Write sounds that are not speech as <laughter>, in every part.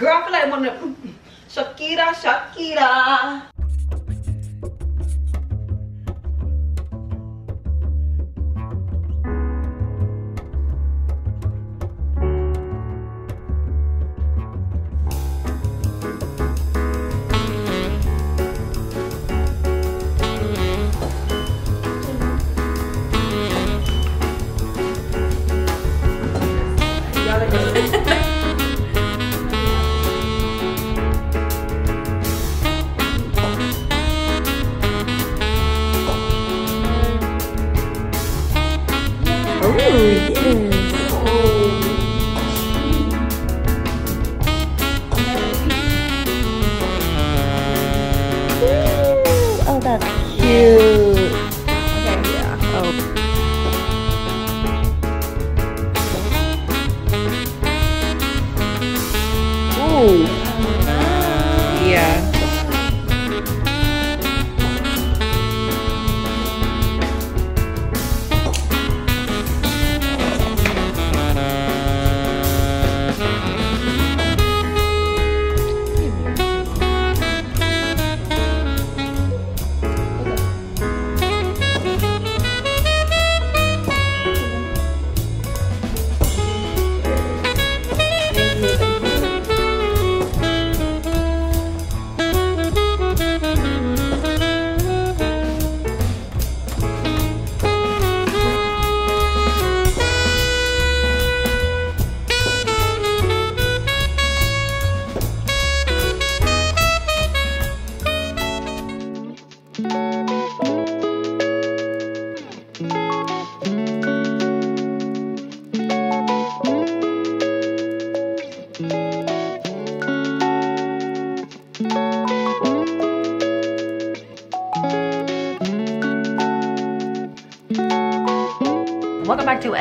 Girl, I feel like one of the Shakira, Shakira. That's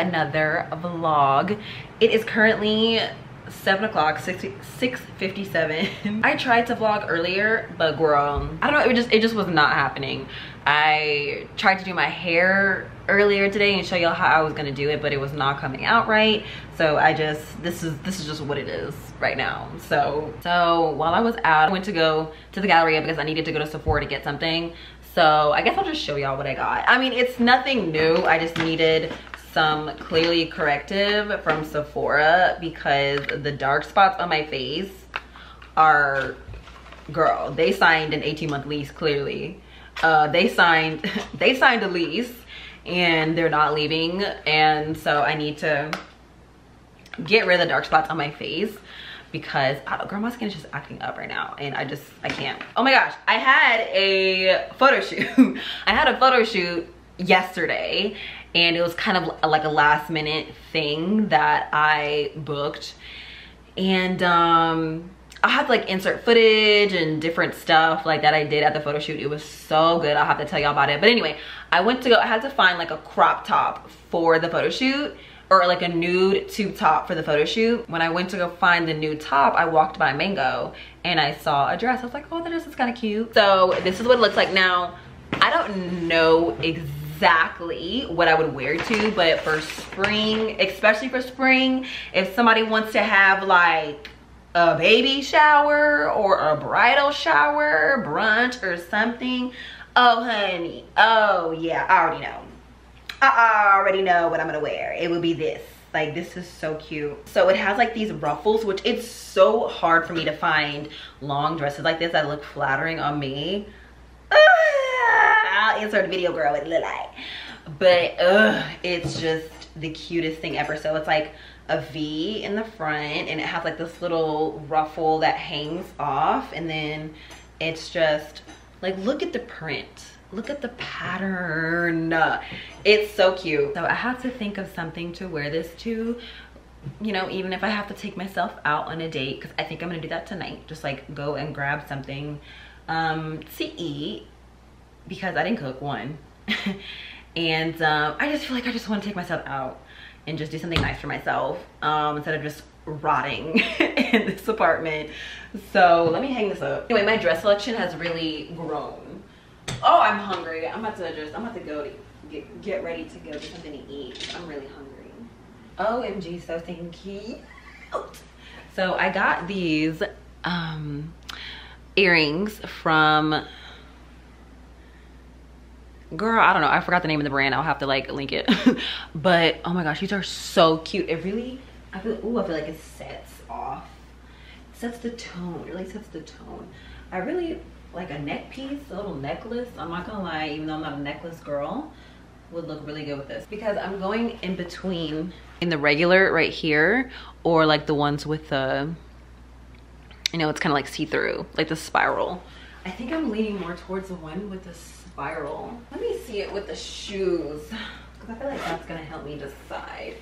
another vlog. It is currently seven o'clock 6 6:57. <laughs> i tried to vlog earlier but girl i don't know it just it just was not happening. I tried to do my hair earlier today and show y'all how i was gonna do it but it was not coming out right. So i just this is this is just what it is right now. So so while i was out i went to go to the galleria because i needed to go to sephora to get something. So i guess i'll just show y'all what i got. I mean it's nothing new. I just needed some clearly corrective from Sephora because the dark spots on my face are, girl, they signed an 18 month lease clearly. Uh, they signed, <laughs> they signed a lease and they're not leaving. And so I need to get rid of the dark spots on my face because girl my skin is just acting up right now and I just I can't oh my gosh I had a photo shoot <laughs> I had a photo shoot yesterday and it was kind of like a last minute thing that I booked and um I had to like insert footage and different stuff like that I did at the photo shoot. It was so good. I'll have to tell y'all about it. But anyway, I went to go, I had to find like a crop top for the photo shoot or like a nude tube top for the photo shoot. When I went to go find the nude top, I walked by Mango and I saw a dress. I was like, oh, the dress is kind of cute. So this is what it looks like now. I don't know exactly exactly what I would wear to, but for spring, especially for spring, if somebody wants to have like a baby shower or a bridal shower, brunch or something, oh honey, oh yeah, I already know. I already know what I'm gonna wear. It would be this. Like this is so cute. So it has like these ruffles, which it's so hard for me to find long dresses like this that look flattering on me. Insert a video girl with Lil But ugh, it's just the cutest thing ever. So it's like a V in the front and it has like this little ruffle that hangs off. And then it's just like look at the print. Look at the pattern. It's so cute. So i have to think of something to wear this to you know even if i have to take myself out on a date because i think i'm gonna do that tonight. Just like go and grab something um to eat because I didn't cook one. <laughs> and um, I just feel like I just want to take myself out and just do something nice for myself um, instead of just rotting <laughs> in this apartment. So let me hang this up. Anyway, my dress selection has really grown. Oh, I'm hungry. I'm about to just, I'm about to go to get, get ready to go get something to eat. I'm really hungry. OMG, so thank you. So I got these um, earrings from girl i don't know. I forgot the name of the brand. I'll have to like link it. <laughs> But oh my gosh these are so cute. It really i feel ooh, i feel like it sets off sets the tone. It really sets the tone. I really like a neck piece a little necklace. I'm not gonna lie even though i'm not a necklace girl would look really good with this. Because i'm going in between in the regular right here or like the ones with the you know it's kind of like see-through like the spiral. I think i'm leaning more towards the one with the spiral. Let me see it with the shoes because I feel like that's gonna help me decide.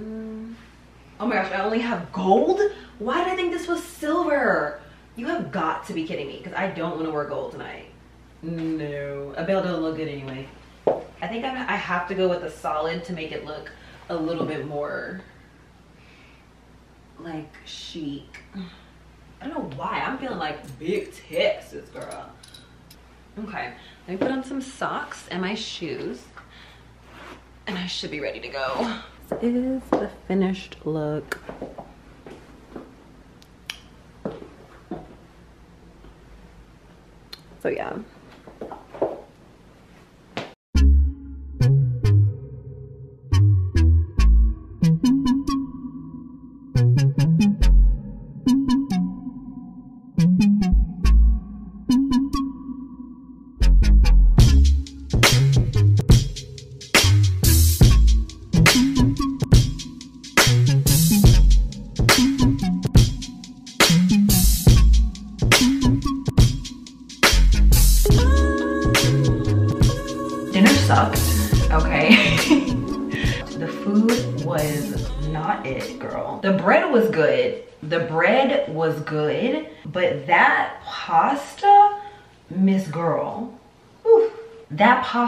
Mm. Oh my gosh, I only have gold? Why did I think this was silver? You have got to be kidding me because I don't want to wear gold tonight. No, a bell don't look good anyway. I think I'm, I have to go with a solid to make it look a little bit more like chic. I don't know why. I'm feeling like big Texas, girl. Okay, let me put on some socks and my shoes. And I should be ready to go. This is the finished look. So yeah.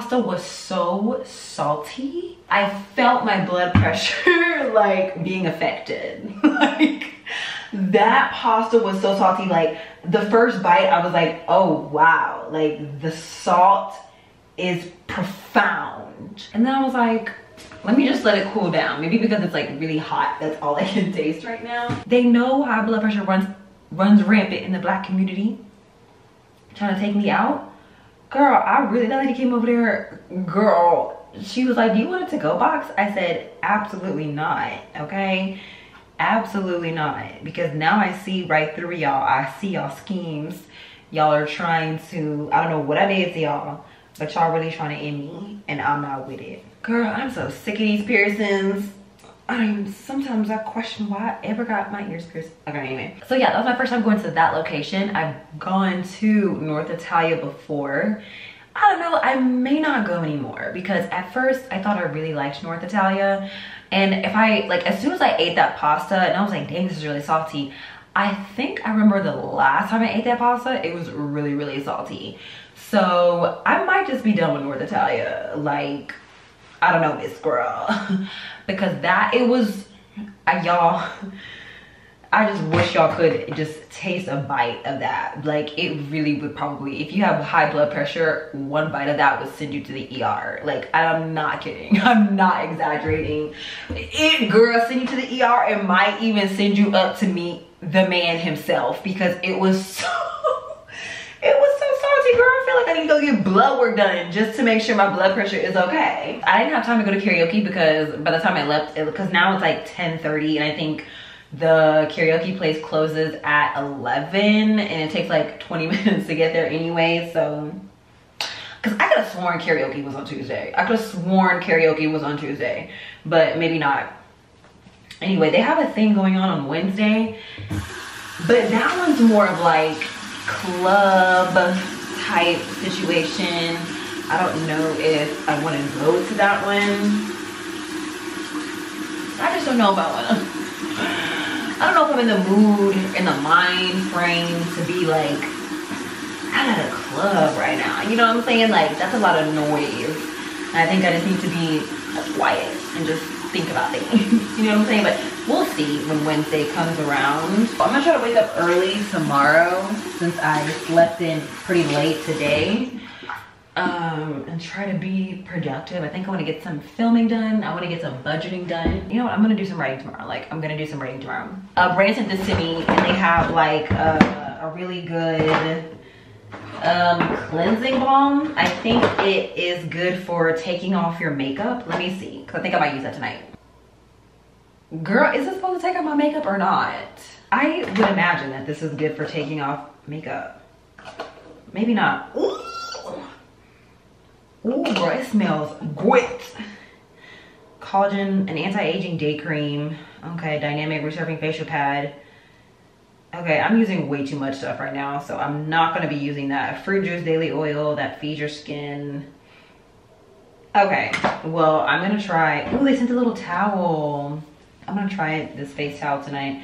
Pasta was so salty. I felt my blood pressure <laughs> like being affected. <laughs> like that pasta was so salty. Like the first bite, I was like, oh wow, like the salt is profound. And then I was like, let me just let it cool down. Maybe because it's like really hot, that's all <laughs> I can taste right now. They know high blood pressure runs runs rampant in the black community. Trying to take me out. Girl, I really, that lady came over there, girl, she was like, do you want a to-go box? I said, absolutely not, okay? Absolutely not. Because now I see right through y'all. I see y'all schemes. Y'all are trying to, I don't know what I did to y'all, but y'all really trying to end me, and I'm not with it. Girl, I'm so sick of these piercings. I mean, sometimes I question why I ever got my ears pierced. Okay, anyway. So yeah, that was my first time going to that location. I've gone to North Italia before. I don't know, I may not go anymore because at first I thought I really liked North Italia. And if I, like, as soon as I ate that pasta and I was like, dang, this is really salty. I think I remember the last time I ate that pasta, it was really, really salty. So I might just be done with North Italia. Like, I don't know this girl <laughs> because that it was y'all I just wish y'all could just taste a bite of that. Like it really would probably, if you have high blood pressure, one bite of that would send you to the ER. Like I'm not kidding, <laughs> I'm not exaggerating. It, girl, send you to the ER, it might even send you up to meet the man himself because it was <laughs> so, it was so salty, girl. I feel like I need to go get blood work done just to make sure my blood pressure is okay. I didn't have time to go to karaoke because by the time I left, because now it's like 10.30 and I think the karaoke place closes at 11 and it takes like 20 <laughs> minutes to get there anyway. So, because I could have sworn karaoke was on Tuesday. I could have sworn karaoke was on Tuesday, but maybe not. Anyway, they have a thing going on on Wednesday, but that one's more of like club type situation. I don't know if I want to go to that one. I just don't know about one. I don't know if I'm in the mood, in the mind frame to be like, I'm at a club right now. You know what I'm saying? Like, that's a lot of noise. I think I just need to be quiet and just think about things. <laughs> you know what I'm saying? But we'll see when Wednesday comes around. I'm gonna try to wake up early tomorrow since I slept in pretty late today. um, and try to be productive. I think I want to get some filming done. I want to get some budgeting done. You know what? I'm gonna do some writing tomorrow. Like I'm gonna do some writing tomorrow. Uh, Brand sent this to me, and they have like a, a really good um, cleansing balm. I think it is good for taking off your makeup. Let me see, cause I think I might use that tonight. Girl, is this supposed to take off my makeup or not? I would imagine that this is good for taking off makeup. Maybe not. Ooh, Ooh bro, it smells great. Collagen, an anti-aging day cream. Okay, dynamic resurfing facial pad. Okay, I'm using way too much stuff right now, so I'm not gonna be using that. Fruit juice daily oil that feeds your skin. Okay, well, I'm gonna try, oh, they sent a little towel. I'm gonna try this face towel tonight.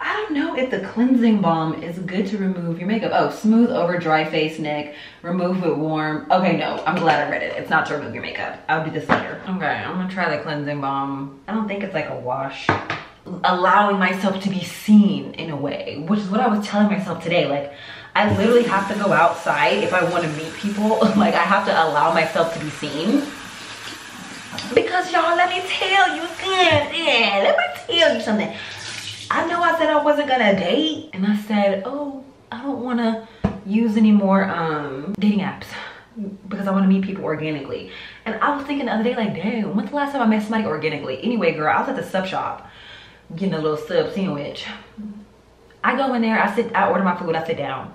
I don't know if the cleansing balm is good to remove your makeup. Oh, smooth over dry face, neck, remove with warm. Okay, no, I'm glad I read it. It's not to remove your makeup. I'll do this later. Okay, I'm gonna try the cleansing balm. I don't think it's like a wash allowing myself to be seen in a way, which is what I was telling myself today. Like, I literally have to go outside if I want to meet people. <laughs> like, I have to allow myself to be seen. Because y'all, let me tell you, yeah, let me tell you something. I know I said I wasn't gonna date, and I said, oh, I don't want to use any more um, dating apps because I want to meet people organically. And I was thinking the other day, like, damn, when's the last time I met somebody organically? Anyway, girl, I was at the sub shop getting a little sub sandwich. I go in there, I sit, I order my food, I sit down.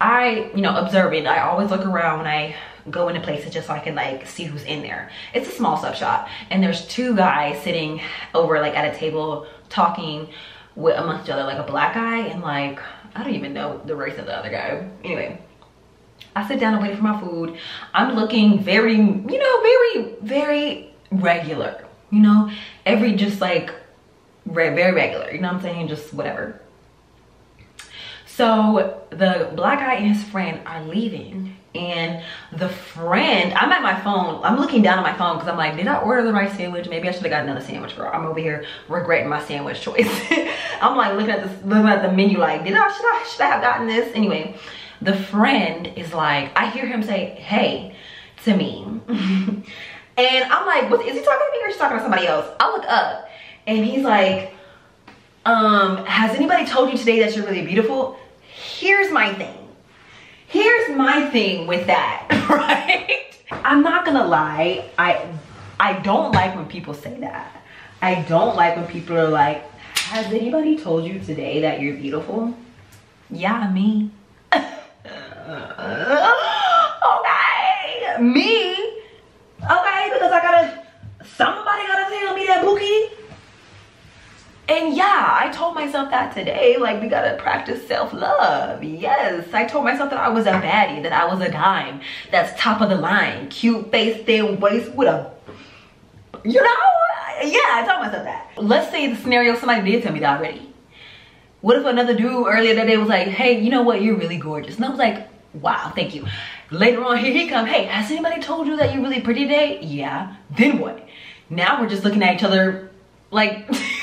I, you know, observing, I always look around when I go into places just so I can like see who's in there. It's a small sub shop and there's two guys sitting over like at a table talking with amongst each other, like a black guy and like, I don't even know the race of the other guy. Anyway, I sit down and wait for my food. I'm looking very, you know, very, very regular, you know, every just like very regular, you know what I'm saying? Just whatever. So the black guy and his friend are leaving and the friend, I'm at my phone, I'm looking down at my phone because I'm like, did I order the right sandwich? Maybe I should have got another sandwich, girl. I'm over here regretting my sandwich choice. <laughs> I'm like looking at this, looking at the menu like, did I, should I, should I have gotten this? Anyway, the friend is like, I hear him say, hey, to me. <laughs> and I'm like, what, is he talking to me or is he talking to somebody else? I look up and he's like, um, has anybody told you today that you're really beautiful? Here's my thing. Here's my thing with that, <laughs> right? I'm not gonna lie, I I don't like when people say that. I don't like when people are like, has anybody told you today that you're beautiful? Yeah, me. <laughs> okay, me. Okay, because I gotta, somebody gotta tell me that bookie. And yeah, I told myself that today. Like, we gotta practice self-love. Yes, I told myself that I was a baddie, that I was a dime. That's top of the line. Cute face, thin waist with a, you know? Yeah, I told myself that. Let's say the scenario, somebody did tell me that already. What if another dude earlier that day was like, hey, you know what? You're really gorgeous. And I was like, wow, thank you. Later on, here he come. Hey, has anybody told you that you're really pretty today? Yeah. Then what? Now we're just looking at each other like... <laughs>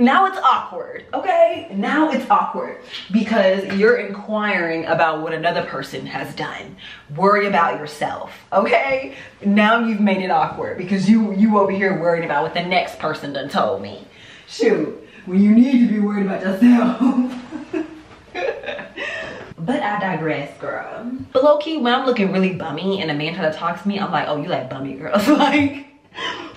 now it's awkward okay? Now it's awkward because you're inquiring about what another person has done. Worry about yourself okay? Now you've made it awkward because you you over here worried about what the next person done told me. Shoot when you need to be worried about yourself. <laughs> But I digress, girl. But low key, when I'm looking really bummy and a man try to talk to me, I'm like, oh, you like bummy girls. <laughs> like,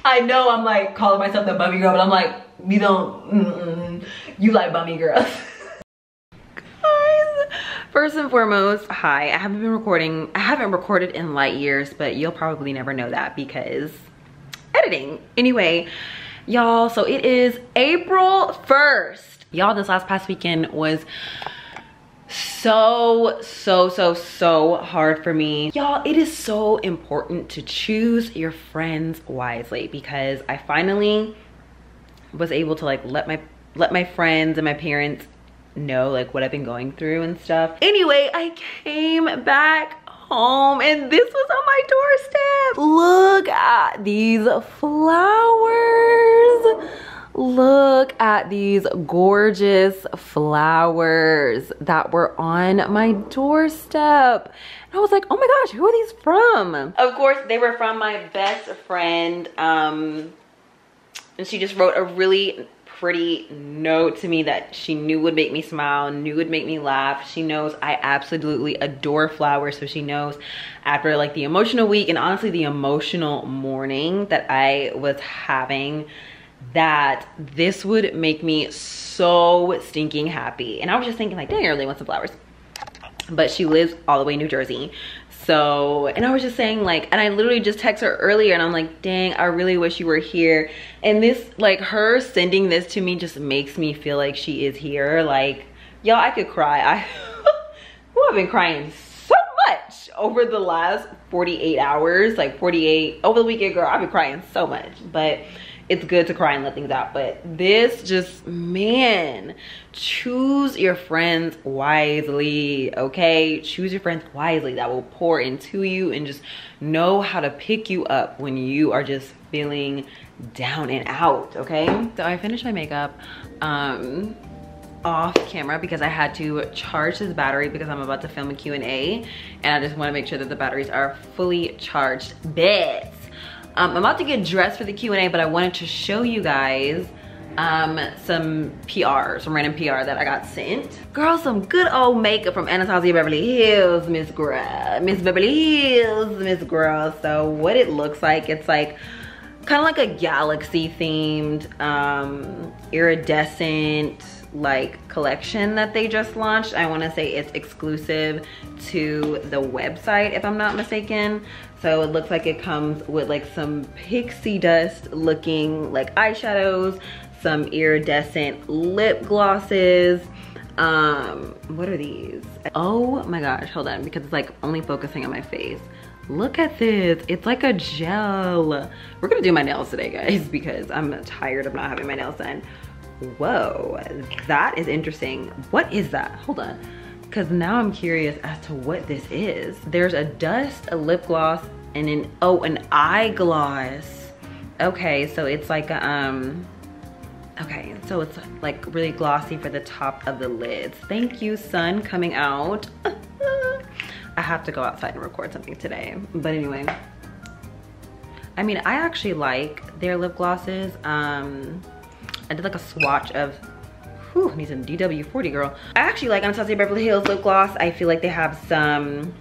I know I'm like calling myself the bummy girl, but I'm like, we don't, mm -mm, you like bummy girls. Guys, first and foremost, hi, I haven't been recording, I haven't recorded in light years, but you'll probably never know that because editing. Anyway, y'all, so it is April 1st. Y'all, this last past weekend was so so so so hard for me y'all it is so important to choose your friends wisely because i finally was able to like let my let my friends and my parents know like what i've been going through and stuff anyway i came back home and this was on my doorstep look at these flowers look at these gorgeous flowers that were on my doorstep. And I was like, oh my gosh, who are these from? Of course, they were from my best friend. Um, and she just wrote a really pretty note to me that she knew would make me smile, knew would make me laugh. She knows I absolutely adore flowers. So she knows after like the emotional week and honestly the emotional morning that I was having that this would make me so stinking happy. And I was just thinking like, dang, I really want some flowers. But she lives all the way in New Jersey. So, and I was just saying like, and I literally just texted her earlier and I'm like, dang, I really wish you were here. And this, like her sending this to me just makes me feel like she is here. Like, y'all, I could cry. I, <laughs> I've been crying so much over the last 48 hours, like 48, over the weekend, girl, I've been crying so much. But it's good to cry and let things out. But this just, man, choose your friends wisely, okay? Choose your friends wisely that will pour into you and just know how to pick you up when you are just feeling down and out, okay? So I finished my makeup. Um, off camera because I had to charge this battery because I'm about to film a Q&A and I just want to make sure that the batteries are fully charged. Bits. Um, I'm about to get dressed for the Q&A, but I wanted to show you guys um, some PR, some random PR that I got sent. Girl, some good old makeup from Anastasia Beverly Hills, Miss Girl. Miss Beverly Hills, Miss Girl. So what it looks like, it's like kind of like a galaxy themed, um, iridescent, like collection that they just launched. I wanna say it's exclusive to the website if I'm not mistaken. So it looks like it comes with like some pixie dust looking like eyeshadows, some iridescent lip glosses. Um, what are these? Oh my gosh, hold on, because it's like only focusing on my face. Look at this, it's like a gel. We're gonna do my nails today, guys, <laughs> because I'm tired of not having my nails done. Whoa, that is interesting. What is that? Hold on. Because now I'm curious as to what this is. There's a dust, a lip gloss, and an, oh, an eye gloss. Okay, so it's like a, um, okay, so it's like really glossy for the top of the lids. Thank you, sun, coming out. <laughs> I have to go outside and record something today. But anyway, I mean, I actually like their lip glosses. Um, I did like a swatch of, whew, need some DW40 girl. I actually like Anastasia Beverly Hills lip gloss. I feel like they have some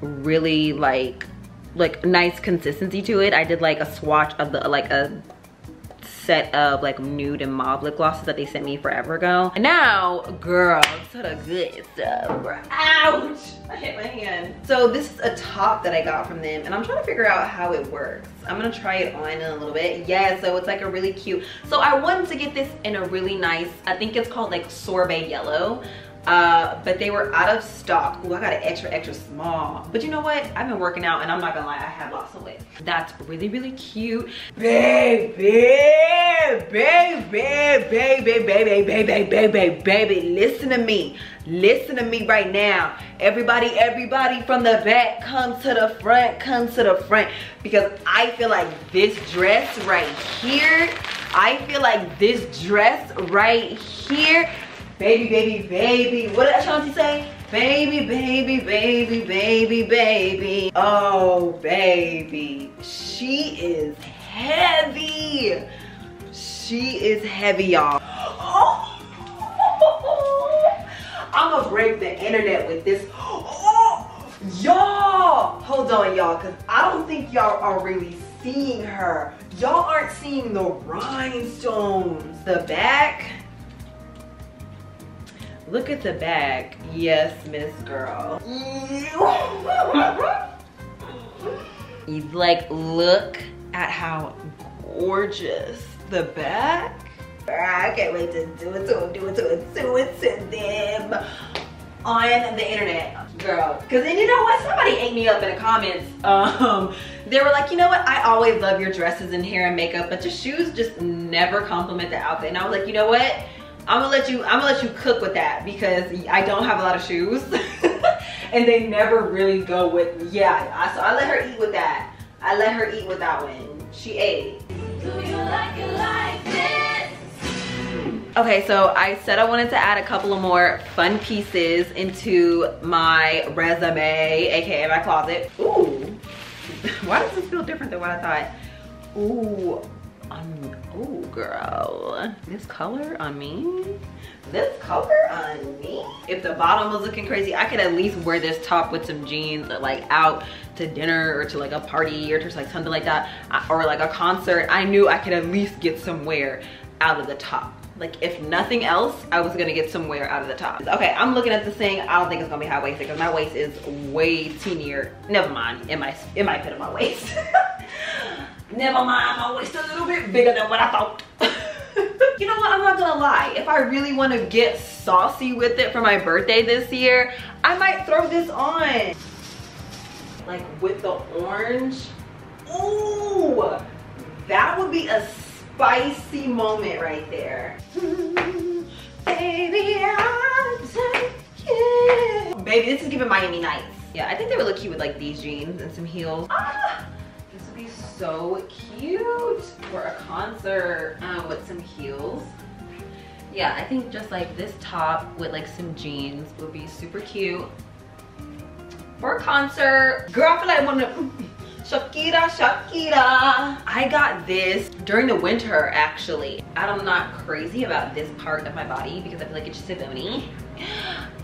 really like, like nice consistency to it. I did like a swatch of the, like a set of like nude and mauve lip glosses that they sent me forever ago. And now, girl, to the good stuff. Ouch! I hit my hand. So this is a top that I got from them and I'm trying to figure out how it works. I'm gonna try it on in a little bit. Yeah, so it's like a really cute. So I wanted to get this in a really nice, I think it's called like sorbet yellow uh, but they were out of stock. Oh, I got an extra, extra small. But you know what? I've been working out and I'm not gonna lie, I have lost some weight. That's really, really cute. Baby, baby, baby, baby, baby, baby, baby, baby, listen to me. Listen to me right now. Everybody, everybody from the back, come to the front, come to the front. Because I feel like this dress right here, I feel like this dress right here Baby, baby, baby. What did Ashanti say? Baby, baby, baby, baby, baby. Oh, baby. She is heavy. She is heavy, y'all. Oh. I'm gonna break the internet with this. Oh, <gasps> y'all. Hold on, y'all, because I don't think y'all are really seeing her. Y'all aren't seeing the rhinestones. The back Look at the back. Yes, Miss Girl. like look at how gorgeous the back. I can't wait to do it to them, do it to them, do it to them on the internet, girl. Cause then you know what? Somebody ate me up in the comments. Um, they were like, you know what? I always love your dresses and hair and makeup, but your shoes just never compliment the outfit. And I was like, you know what? I'm gonna let you I'm gonna let you cook with that because I don't have a lot of shoes. <laughs> And they never really go with yeah I, so I let her eat with that. I let her eat with that one she ate. Like like Okay, so I said I wanted to add a couple of more fun pieces into my resume, AKA my closet. Ooh, <laughs> why does this feel different than what I thought? Ooh, um, ooh, girl. This color on me? This color on me? If the bottom was looking crazy, I could at least wear this top with some jeans like out to dinner or to like a party or to like something like that or like a concert. I knew I could at least get some wear out of the top like if nothing else i was gonna get some wear out of the top okay i'm looking at this thing i don't think it's gonna be high-waisted because my waist is way teenier never mind it might it might fit on my waist <laughs> never mind my waist a little bit bigger than what i thought <laughs> you know what i'm not gonna lie if i really want to get saucy with it for my birthday this year i might throw this on like with the orange Ooh, that would be a spicy moment right there. <laughs> Baby. Baby, this is giving Miami Nights. Yeah, I think they would look cute with like these jeans and some heels. Ah, be so cute for a concert um, with some heels. Yeah, I think just like this top with like some jeans would be super cute for a concert. Girl, I feel like I wanna <laughs> Shakira, Shakira. I got this during the winter, actually. I'm not crazy about this part of my body because I feel like it's just a bony. <gasps>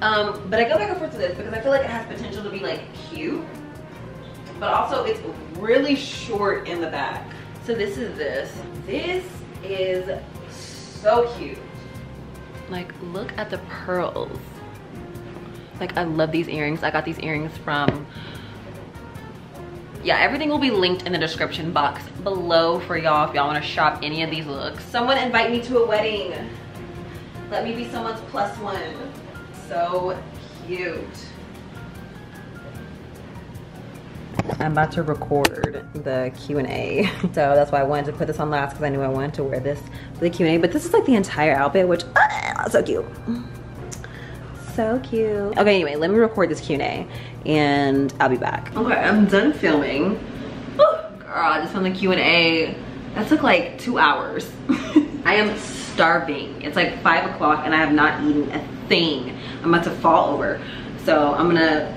Um, but I go back and forth to this because I feel like it has potential to be like cute. But also it's really short in the back. So this is this. This is so cute. Like look at the pearls. Like I love these earrings. I got these earrings from yeah everything will be linked in the description box below for y'all if y'all want to shop any of these looks someone invite me to a wedding let me be someone's plus one so cute I'm about to record the Q&A. <laughs> So that's why I wanted to put this on last because I knew I wanted to wear this for the Q&A. But this is like the entire outfit, which, ah, so cute. So cute. Okay, anyway, let me record this Q&A and I'll be back. Okay, I'm done filming. girl, I just filmed the Q&A. That took like two hours. <laughs> I am starving. It's like five o'clock and I have not eaten a thing. I'm about to fall over. So I'm gonna,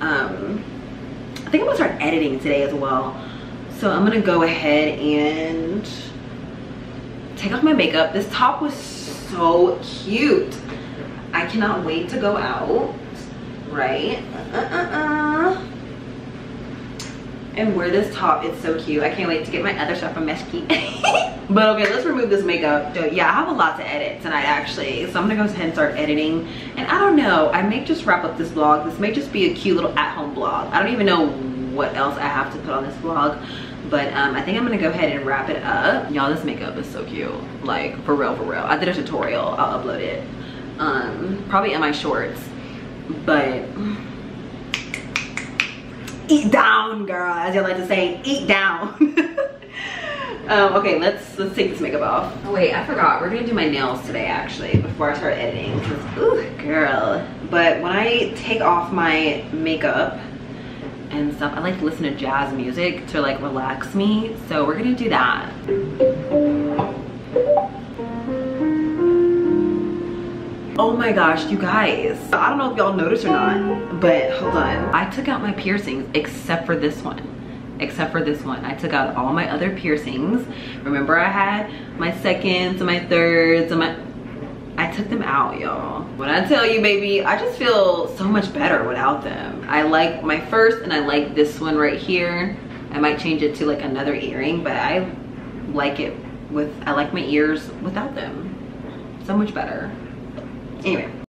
um, I think I'm gonna start editing today as well. So I'm gonna go ahead and take off my makeup. This top was so cute. I cannot wait to go out right? Uh, uh, uh, and wear this top. It's so cute. I can't wait to get my other stuff from Meshki. <laughs> but okay, let's remove this makeup. Yeah, I have a lot to edit tonight actually. So I'm gonna go ahead and start editing. And I don't know, I may just wrap up this vlog. This may just be a cute little at-home vlog. I don't even know what else I have to put on this vlog. But um, I think I'm gonna go ahead and wrap it up. Y'all, this makeup is so cute. Like, for real, for real. I did a tutorial. I'll upload it. Um, probably in my shorts but eat down girl as you like to say eat down. <laughs> Um, okay let's let's take this makeup off. Oh wait i forgot. We're gonna do my nails today actually before i start editing ooh girl. But when i take off my makeup and stuff i like to listen to jazz music to like relax me. So we're gonna do that Oh my gosh, you guys. I don't know if y'all noticed or not, but hold on. I took out my piercings except for this one except for this one. I took out all my other piercings. Remember I had my seconds and my thirds and my, I took them out, y'all. When I tell you, baby, I just feel so much better without them. I like my first and I like this one right here. I might change it to like another earring, but I like it with, I like my ears without them. So much better. Anyway,